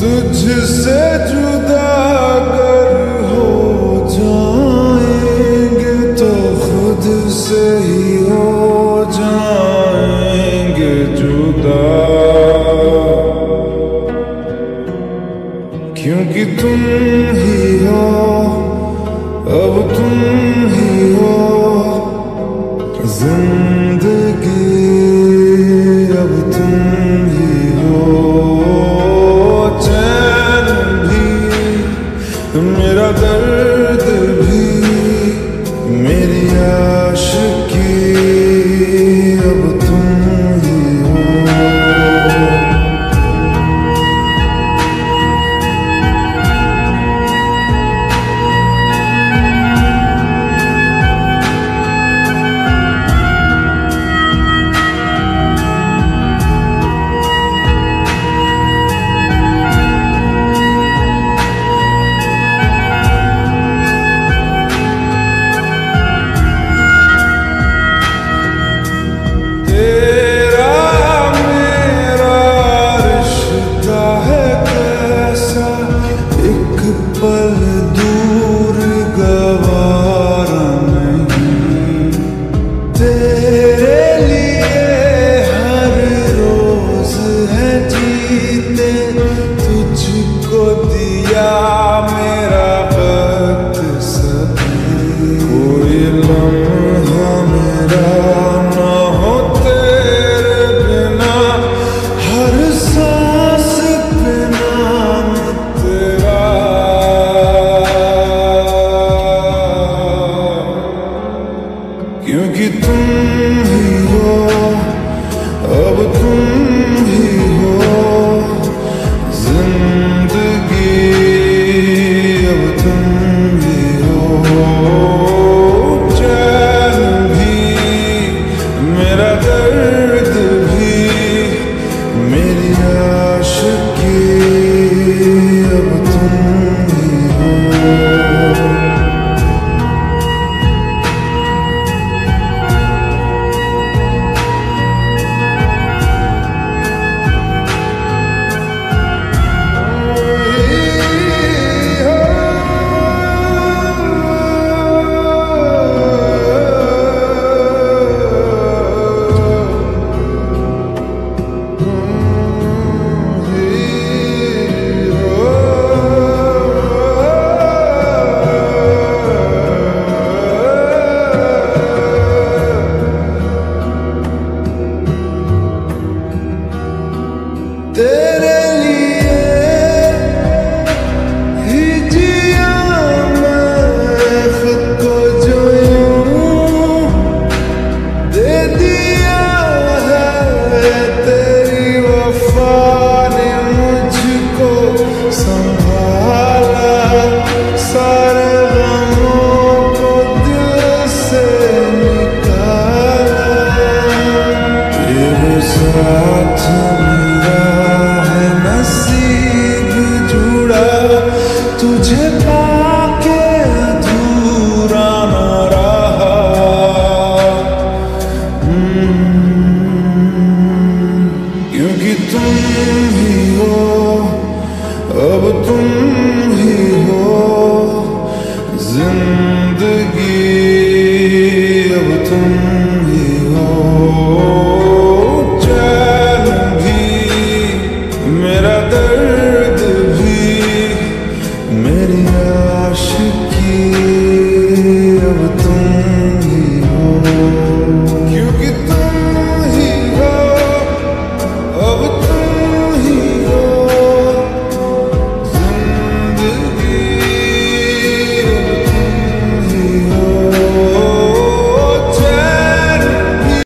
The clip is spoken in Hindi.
tudo te seduda. mm -hmm. to तुम